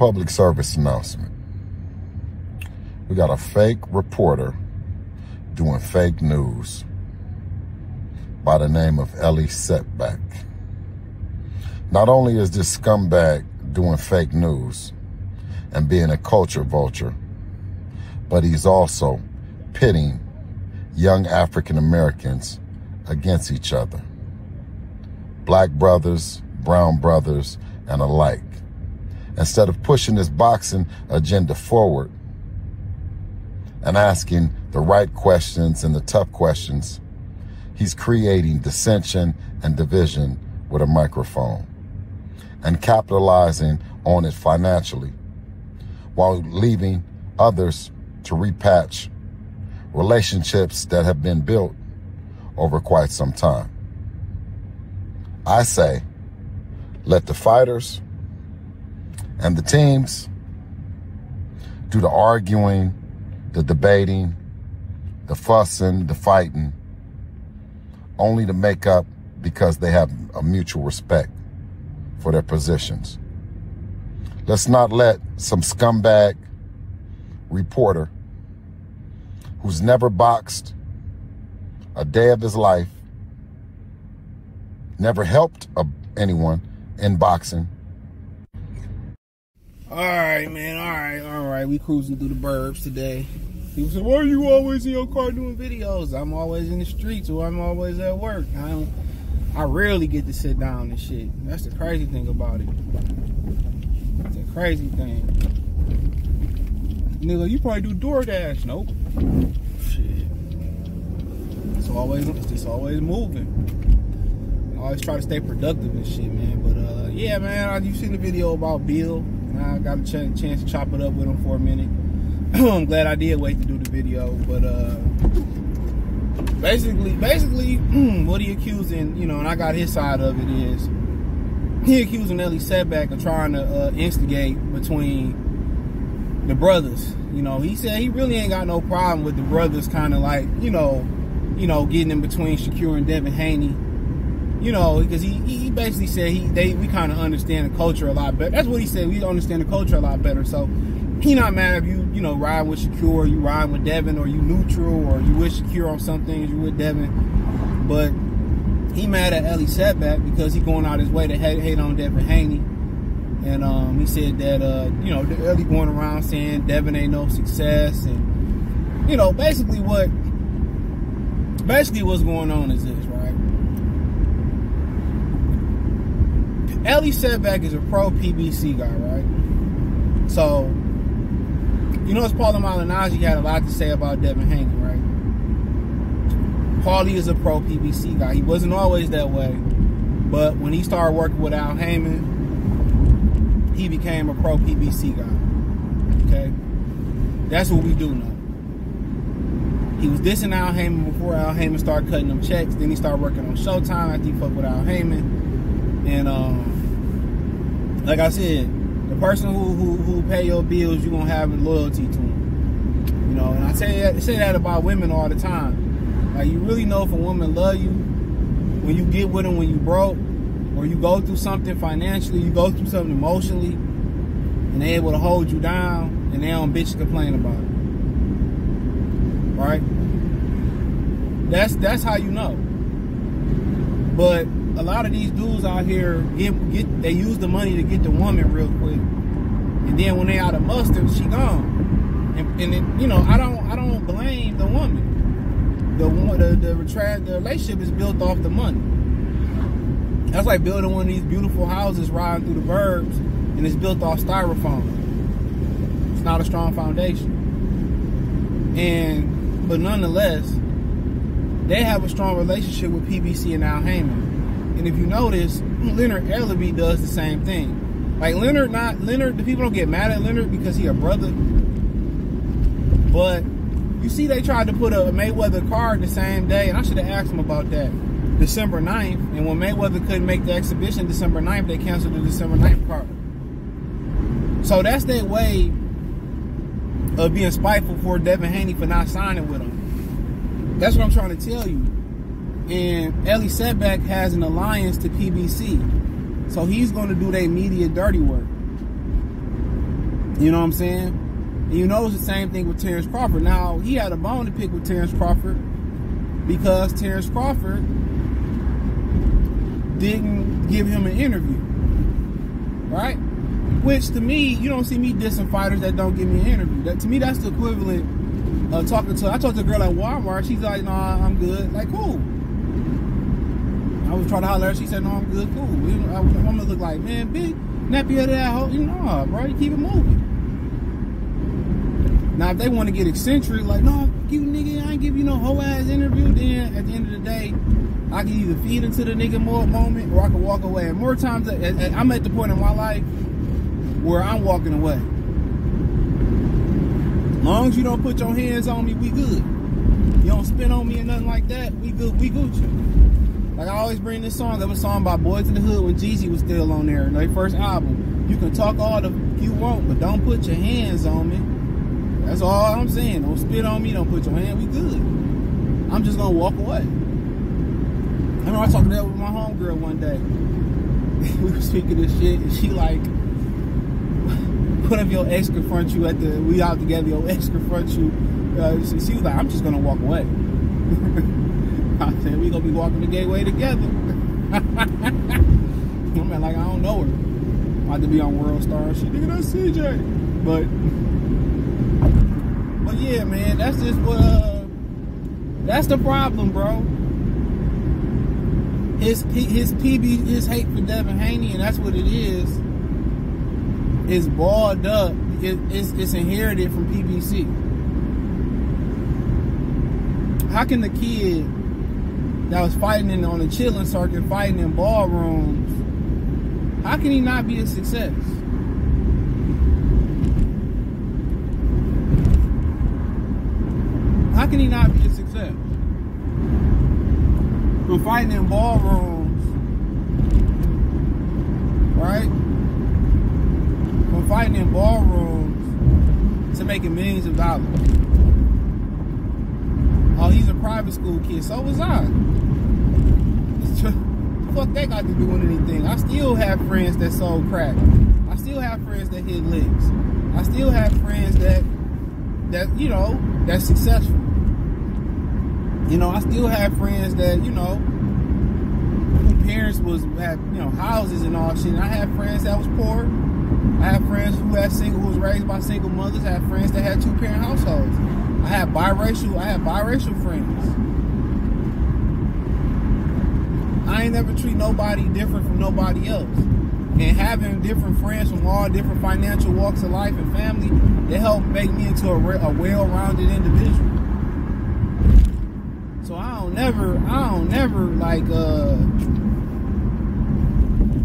public service announcement. We got a fake reporter doing fake news by the name of Elie Seckbach. Not only is this scumbag doing fake news and being a culture vulture, but he's also pitting young African Americans against each other. Black brothers, brown brothers, and alike. Instead of pushing this boxing agenda forward and asking the right questions and the tough questions, he's creating dissension and division with a microphone and capitalizing on it financially while leaving others to repatch relationships that have been built over quite some time. I say, let the fighters and the teams do the arguing, the debating, the fussing, the fighting, only to make up because they have a mutual respect for their positions. Let's not let some scumbag reporter who's never boxed a day of his life, never helped a, anyone in boxing. All right, man. All right, all right. We cruising through the burbs today. People say, "Why are you always in your car doing videos?" I'm always in the streets, or I'm always at work. I don't. I rarely get to sit down and shit. That's the crazy thing about it. It's a crazy thing. Nigga, you probably do DoorDash. Nope. Shit. It's always it's just always moving. I always try to stay productive and shit, man. But uh, yeah, man, you seen the video about Bill. I got a ch- chance to chop it up with him for a minute. I'm glad I did wait to do the video, but uh, basically, basically, what he accusing, you know, and I got his side of it is he accusing Elie Seckbach of trying to uh, instigate between the brothers. You know, he said he really ain't got no problem with the brothers, kind of like, you know, you know, getting in between Shakur and Devin Haney. You know, because he, he basically said he they we kind of understand the culture a lot better. That's what he said. We understand the culture a lot better. So he not mad if you you know ride with Shakur, you ride with Devin, or you neutral, or you with Shakur on some things, you with Devin. But he mad at Elie Seckbach because he going out his way to hate, hate on Devin Haney. And um, he said that uh, you know Elie going around saying Devin ain't no success, and you know basically what basically what's going on is this, right? Elie Setback is a pro PBC guy, right? So, you know, it's Paulie Malignaggi had a lot to say about Devin Haney, right? Paulie is a pro PBC guy. He wasn't always that way, but when he started working with Al Haymon, he became a pro PBC guy. Okay, that's what we do now. He was dissing Al Haymon before Al Haymon started cutting them checks. Then he started working on Showtime after he fucked with Al Haymon. And um, like I said, the person who, who who pay your bills, you're gonna have loyalty to them. You know, and I say that, say that about women all the time. Like you really know if a woman love you when you get with them when you broke, or you go through something financially, you go through something emotionally, and they able to hold you down, and they don't bitch complain about it right? That's that's how you know. But a lot of these dudes out here get get they use the money to get the woman real quick, and then when they out of mustard, she gone. And, and it, you know, I don't I don't blame the woman. The the the, the, relationship is built off the money. That's like building one of these beautiful houses riding through the burbs, and it's built off styrofoam. It's not a strong foundation. And but nonetheless, they have a strong relationship with PBC and Al Haymon. And if you notice, Leonard Ellerbe does the same thing. Like Leonard, not Leonard. The people don't get mad at Leonard because he a brother. But you see, they tried to put a Mayweather card the same day, and I should have asked him about that. December 9th, and when Mayweather couldn't make the exhibition December 9th, they canceled the December 9th card. So that's their way of being spiteful for Devin Haney for not signing with him. That's what I'm trying to tell you. And Elie Seckbach has an alliance to PBC. So he's going to do their media dirty work. You know what I'm saying? And you know it's the same thing with Terrence Crawford. Now, he had a bone to pick with Terrence Crawford because Terrence Crawford didn't give him an interview. Right? Which to me, you don't see me dissing fighters that don't give me an interview. That to me, that's the equivalent of talking to. I talked to a girl at Walmart. She's like, "Nah, I'm good." Like, cool. Trying to holler her. She said, "No, I'm good, cool." I, am gonna look like, man, big nappy head that hoe. You know, bro, you keep it moving. Now, if they want to get eccentric, like, no, you nigga, I ain't give you no whole ass interview. Then at the end of the day, I can either feed into the nigga more moment or I can walk away. And more times, I'm at the point in my life where I'm walking away. Long as you don't put your hands on me, we good. You don't spin on me or nothing like that, we good, we Gucci. Like I always bring this song, that was a song by Boys in the Hood when Jeezy was still on there, their first album. You can talk all the you want, but don't put your hands on me. That's all I'm saying. Don't spit on me, don't put your hand, we good. I'm just gonna walk away. I remember I was talking that with my homegirl one day. we were speaking this shit, and she like, what if your ex confront you at the we out together? Your ex confront you. Uh, she, she, was like, I'm just gonna walk away. I said we gonna be walking the gateway together. I'm like I don't know her. I had to be on World Star. She nigga that's CJ. But but yeah, man, that's just what. Uh, that's the problem, bro. His his PB his hate for Devin Haney, and that's what it is is balled up. It, it's, it's inherited from PBC. How can the kid that was fighting in, on the chilling circuit, fighting in ballrooms, how can he not be a success? How can he not be a success? From fighting in ballrooms, right? From fighting in ballrooms to making millions of dollars. Oh, he's a private school kid. So was I. Fuck that got to do with anything. I still have friends that sold crack. I still have friends that hit licks. I still have friends that that you know that's successful. You know, I still have friends that you know who parents was had you know houses and all shit. And I have friends that was poor I have friends who had single who was raised by single mothers. I have friends that had two parent households. I have biracial. I have biracial friends. I ain't never treat nobody different from nobody else. And having different friends from all different financial walks of life and family, they help make me into a, a well-rounded individual. So I don't never, I don't never like uh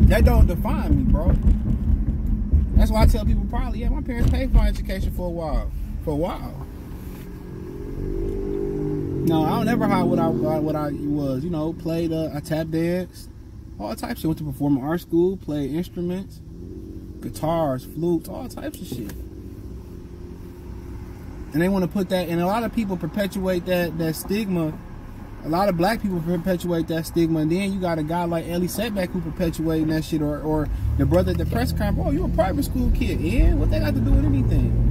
that don't define me, bro. That's why I tell people probably, yeah, my parents paid for my education for a while. For a while. No, I don't ever hide what I what I was. You know, played uh, I tap danced, all types of shit. Went to performing art school, played instruments, guitars, flutes, all types of shit. And they want to put that, and a lot of people perpetuate that that stigma a lot of black people perpetuate that stigma, and then you got a guy like Elie Seckbach who perpetuating that shit, or, or the brother at the press conference. Oh, you're a private school kid? Yeah, what they got to do with anything?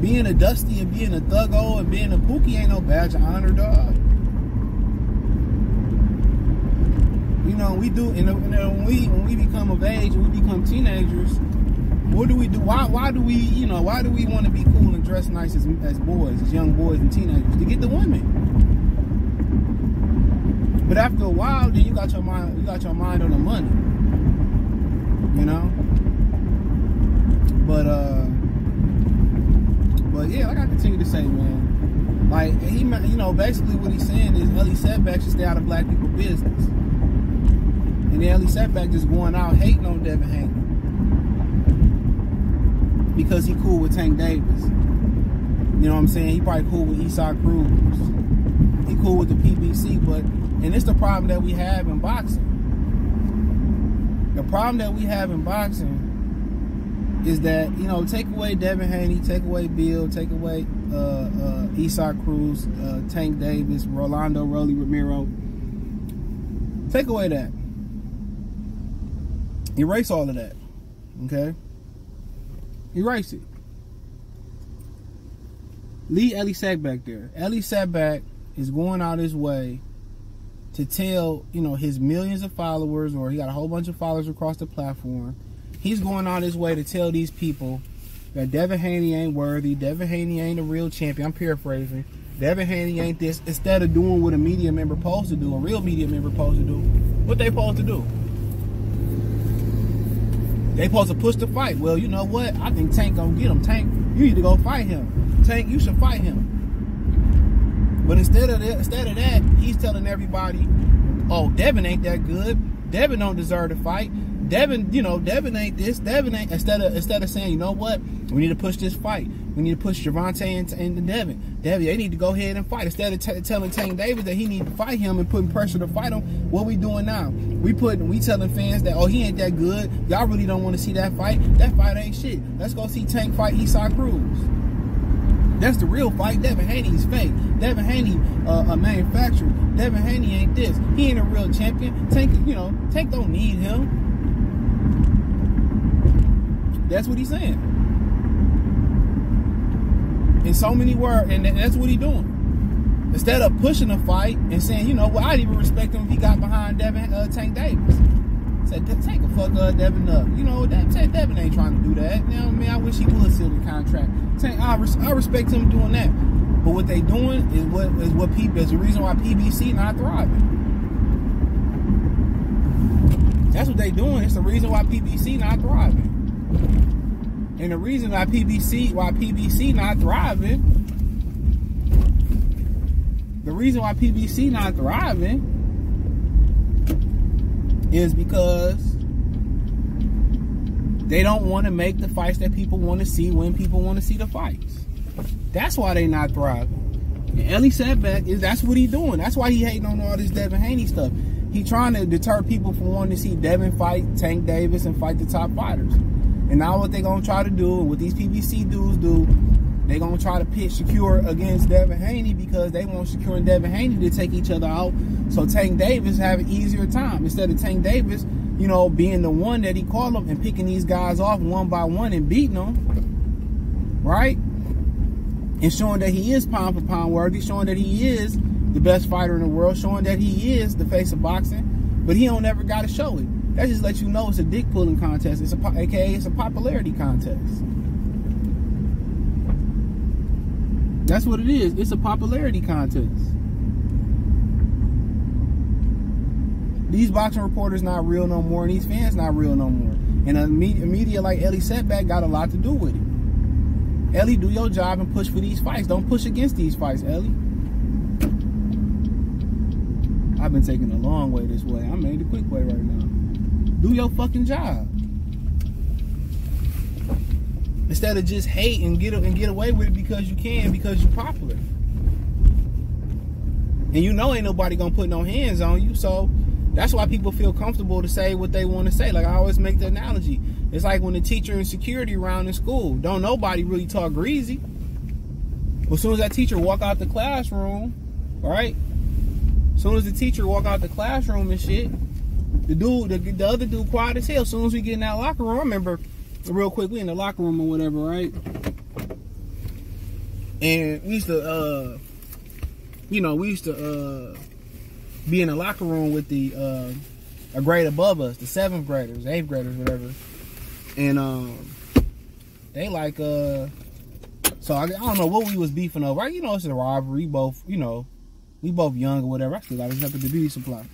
Being a Dusty and being a Thuggo and being a Pookie ain't no badge of honor, dog. You know, we do, and when we when we become of age, we become teenagers, what do we do? Why why do we, you know, why do we want to be cool and dress nice as, as boys, as young boys and teenagers? To get the women. But after a while, then you got your mind you got your mind on the money. You know? But uh but yeah, like I continue to say, man, like he you know, basically what he's saying is Elie Seckbach should stay out of black people business. And then Elie Seckbach just going out hating on Devin Haney. Because he cool with Tank Davis. You know what I'm saying? He probably cool with Isaac Cruz. He cool with the PBC, but and it's the problem that we have in boxing. The problem that we have in boxing is that, you know, take away Devin Haney, take away Bill, take away uh, uh, Cruz, uh, Tank Davis, Rolando Rolly Romero. Take away that. Erase all of that. Okay? Erase it. Leave Elie Seckbach there. Elie Seckbach is going out his way to tell, you know, his millions of followers, or he got a whole bunch of followers across the platform. He's going out his way to tell these people that Devin Haney ain't worthy, Devin Haney ain't a real champion. I'm paraphrasing. Devin Haney ain't this. Instead of doing what a media member supposed to do, a real media member supposed to do, what they supposed to do? They supposed to push the fight. Well, you know what? I think Tank gonna get him. Tank, you need to go fight him. Tank, you should fight him. But instead of that, instead of that, he's telling everybody, "Oh, Devin ain't that good. Devin don't deserve to fight. Devin, you know, Devin ain't this. Devin ain't." Instead of instead of saying, "You know what? We need to push this fight. We need to push Gervonta and, and Devin. Devin, they need to go ahead and fight." Instead of telling Tank Davis that he need to fight him and putting pressure to fight him, what we doing now? We putting we telling fans that oh he ain't that good. Y'all really don't want to see that fight. That fight ain't shit. Let's go see Tank fight Isaac Cruz. That's the real fight. Devin Haney's fake. Devin Haney uh, a manufacturer. Devin Haney ain't this. He ain't a real champion. Tank, you know, Tank don't need him. That's what he's saying. In so many words, and that's what he's doing. Instead of pushing a fight and saying, you know, well, I'd even respect him if he got behind Devin uh, Tank Davis. Said, take a fuck uh, Devin up. You know, that, Devin ain't trying to do that. You know, I mean, I wish he would seal the contract. Tank, I, res- I respect him doing that. But what they doing is what is what people is the reason why PBC not thriving. That's what they doing. It's the reason why PBC not thriving. And the reason why PBC why PBC not thriving, the reason why PBC not thriving is because they don't want to make the fights that people want to see when people want to see the fights. That's why they not thriving. And Elie Seckbach is that's what he doing. That's why he hating on all this Devin Haney stuff. He trying to deter people from wanting to see Devin fight Tank Davis and fight the top fighters. And now what they gonna try to do, what these PBC dudes do, they gonna try to pit Shakur against Devin Haney because they want Shakur and Devin Haney to take each other out. So Tank Davis have an easier time instead of Tank Davis, you know, being the one that he called them and picking these guys off one by one and beating them, right? And showing that he is pound for pound worthy, showing that he is the best fighter in the world, showing that he is the face of boxing, but he don't ever got to show it. That just lets you know it's a dick pulling contest. It's a aka it's a popularity contest. That's what it is. It's a popularity contest. These boxing reporters not real no more, and these fans not real no more. And a media, like Elie Seckbach got a lot to do with it. Elie, do your job and push for these fights. Don't push against these fights, Elie. I've been taking a long way this way. I made the quick way right now. Do your fucking job. Instead of just hate and get and get away with it because you can, because you're popular. And you know ain't nobody gonna put no hands on you, so that's why people feel comfortable to say what they want to say. Like I always make the analogy. It's like when the teacher and security around in school. Don't nobody really talk greasy. As soon as that teacher walk out the classroom, right? As soon as the teacher walk out the classroom and shit, the dude, the, the other dude quiet as hell. As soon as we get in that locker room, I remember real quick, we in the locker room or whatever, right? And we used to, uh, you know, we used to uh, be in the locker room with the uh, a grade above us, the seventh graders, eighth graders, whatever. And um, they like, uh, so I, I don't know what we was beefing over. You know, it's a rivalry. Both, you know, we both young or whatever. I still got to up at the beauty supply.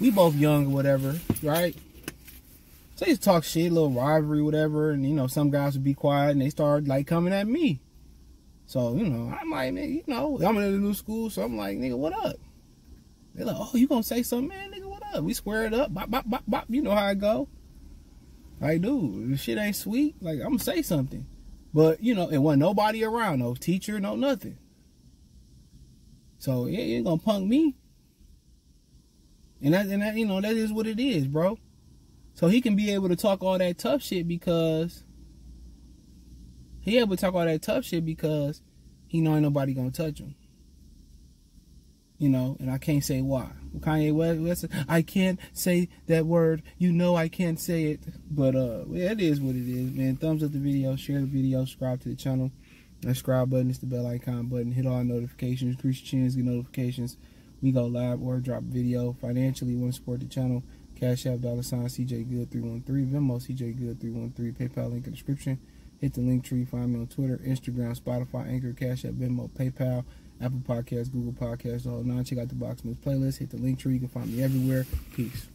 We both young or whatever, right? So just talk shit, little rivalry, whatever, and you know, some guys would be quiet and they start like coming at me. So, you know, I'm like, man, you know, I'm in a new school, so I'm like, nigga, what up? They're like, oh, you gonna say something, man, nigga, what up? We square it up, bop, bop, bop, bop. You know how I go. Like, dude, this shit ain't sweet. Like, I'm gonna say something. But, you know, it wasn't nobody around, no teacher, no nothing. So, yeah, you ain't gonna punk me. And that, and that, you know, that is what it is, bro. So he can be able to talk all that tough shit because he able to talk all that tough shit because he know ain't nobody gonna touch him. You know, and I can't say why. Kanye West, I can't say that word. You know I can't say it, but uh, it is what it is, man. Thumbs up the video, share the video, subscribe to the channel. That subscribe button is the bell icon button. Hit all notifications, increase your chance, get notifications. We go live or drop video. Financially, want to support the channel. Cash App, dollar sign, CJ Good 313, Venmo, CJ Good 313, PayPal link in the description. Hit the link tree, find me on Twitter, Instagram, Spotify, Anchor, Cash App, Venmo, PayPal, Apple Podcasts, Google Podcasts, all nine. Check out the Boxman's playlist. Hit the link tree. You can find me everywhere. Peace.